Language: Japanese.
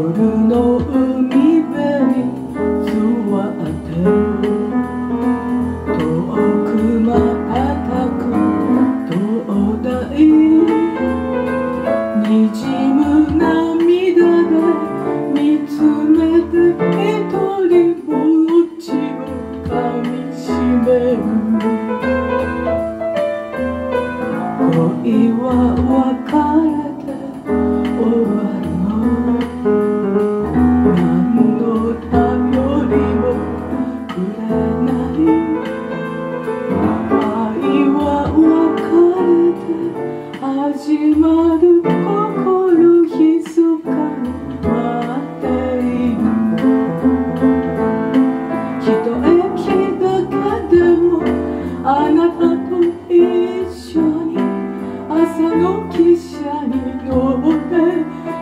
夜の海辺に座って遠くまたく灯台にじむ涙で見つめて一人ぼっちをかみしめる恋は別れて終わる